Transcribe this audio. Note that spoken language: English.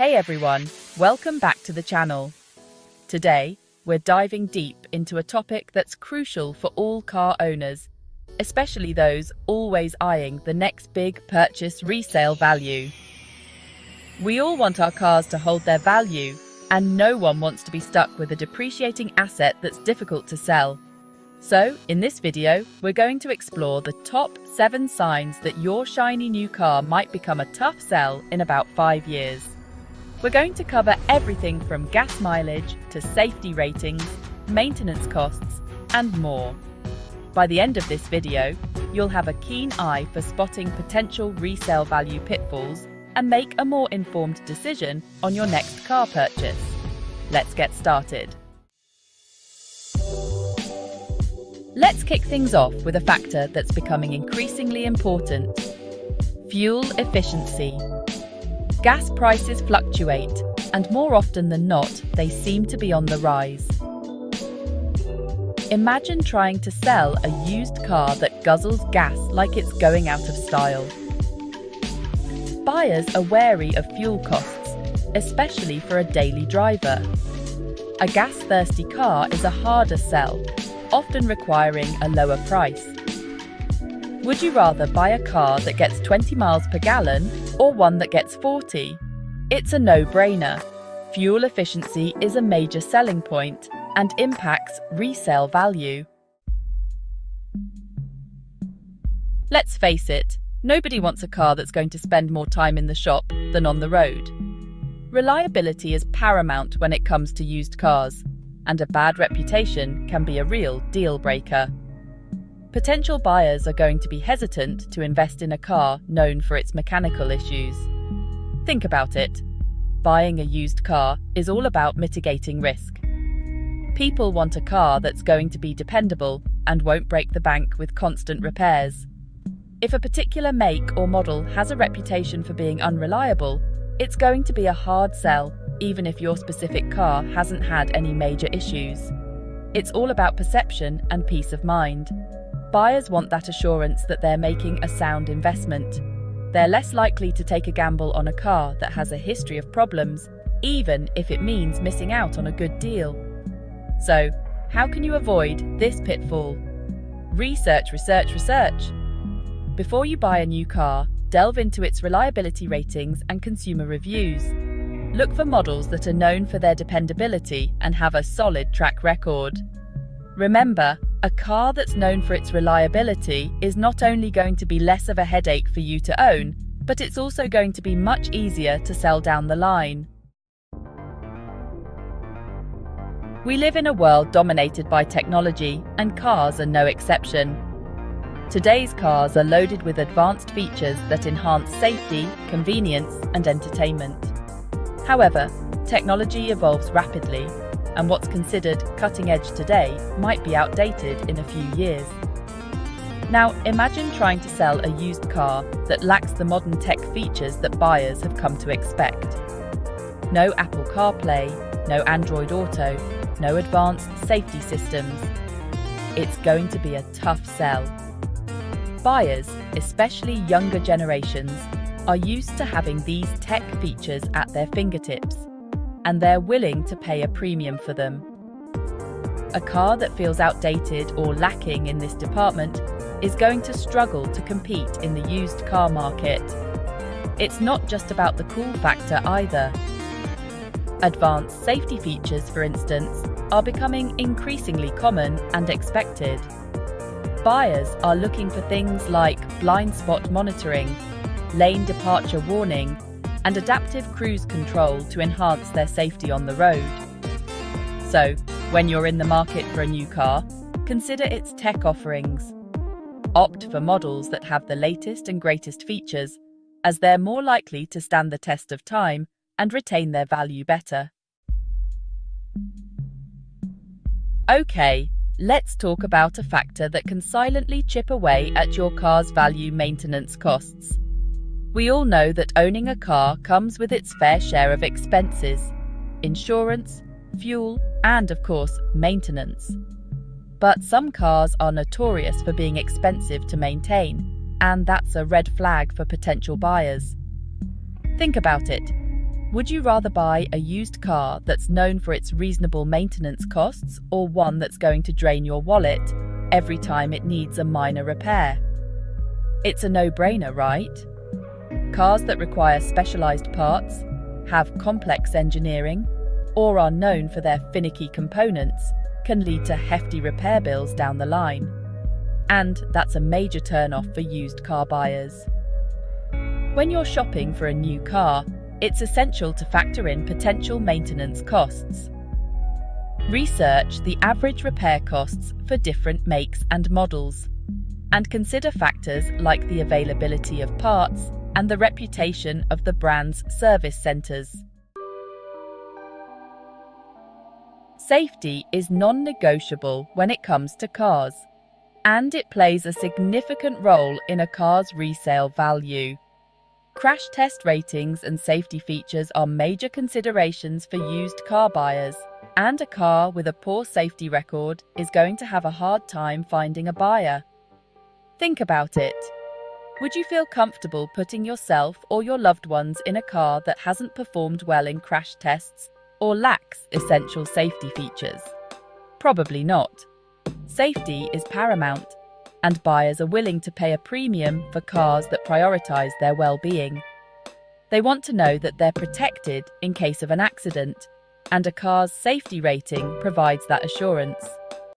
Hey everyone, welcome back to the channel. Today, we're diving deep into a topic that's crucial for all car owners, especially those always eyeing the next big purchase resale value. We all want our cars to hold their value, and no one wants to be stuck with a depreciating asset that's difficult to sell. So, in this video, we're going to explore the top 7 signs that your shiny new car might become a tough sell in about 5 years. We're going to cover everything from gas mileage to safety ratings, maintenance costs, and more. By the end of this video, you'll have a keen eye for spotting potential resale value pitfalls and make a more informed decision on your next car purchase. Let's get started. Let's kick things off with a factor that's becoming increasingly important fuel efficiency. Gas prices fluctuate, and more often than not, they seem to be on the rise. Imagine trying to sell a used car that guzzles gas like it's going out of style. Buyers are wary of fuel costs, especially for a daily driver. A gas thirsty car is a harder sell often requiring a lower price. Would you rather buy a car that gets 20 miles per gallon or one that gets 40? It's a no-brainer. Fuel efficiency is a major selling point and impacts resale value. Let's face it, nobody wants a car that's going to spend more time in the shop than on the road. Reliability is paramount when it comes to used cars, and a bad reputation can be a real deal breaker. Potential buyers are going to be hesitant to invest in a car known for its mechanical issues. Think about it. Buying a used car is all about mitigating risk. People want a car that's going to be dependable and won't break the bank with constant repairs. If a particular make or model has a reputation for being unreliable, it's going to be a hard sell even if your specific car hasn't had any major issues. It's all about perception and peace of mind. Buyers want that assurance that they're making a sound investment. They're less likely to take a gamble on a car that has a history of problems, even if it means missing out on a good deal. So, how can you avoid this pitfall? Research, research, research. Before you buy a new car, delve into its reliability ratings and consumer reviews. Look for models that are known for their dependability and have a solid track record. Remember, a car that's known for its reliability is not only going to be less of a headache for you to own, but it's also going to be much easier to sell down the line. We live in a world dominated by technology, and cars are no exception. Today's cars are loaded with advanced features that enhance safety, convenience, and entertainment. However, technology evolves rapidly, and what's considered cutting edge today might be outdated in a few years. Now, imagine trying to sell a used car that lacks the modern tech features that buyers have come to expect. No Apple CarPlay, no Android Auto, no advanced safety systems. It's going to be a tough sell. Buyers, especially younger generations, are used to having these tech features at their fingertips, and they're willing to pay a premium for them. A car that feels outdated or lacking in this department is going to struggle to compete in the used car market. It's not just about the cool factor either. Advanced safety features, for instance, are becoming increasingly common and expected. Buyers are looking for things like blind spot monitoring lane departure warning, and adaptive cruise control to enhance their safety on the road. So, when you're in the market for a new car, consider its tech offerings. Opt for models that have the latest and greatest features, as they're more likely to stand the test of time and retain their value better. Okay, let's talk about a factor that can silently chip away at your car's value maintenance costs we all know that owning a car comes with its fair share of expenses insurance, fuel, and of course, maintenance. But some cars are notorious for being expensive to maintain, and that's a red flag for potential buyers. Think about it. Would you rather buy a used car that's known for its reasonable maintenance costs or one that's going to drain your wallet every time it needs a minor repair? It's a no brainer, right? Cars that require specialised parts, have complex engineering, or are known for their finicky components can lead to hefty repair bills down the line. And that's a major turn-off for used car buyers. When you're shopping for a new car, it's essential to factor in potential maintenance costs. Research the average repair costs for different makes and models, and consider factors like the availability of parts and the reputation of the brand's service centres. Safety is non negotiable when it comes to cars, and it plays a significant role in a car's resale value. Crash test ratings and safety features are major considerations for used car buyers, and a car with a poor safety record is going to have a hard time finding a buyer. Think about it. Would you feel comfortable putting yourself or your loved ones in a car that hasn't performed well in crash tests or lacks essential safety features? Probably not. Safety is paramount and buyers are willing to pay a premium for cars that prioritise their well-being. They want to know that they're protected in case of an accident, and a car's safety rating provides that assurance.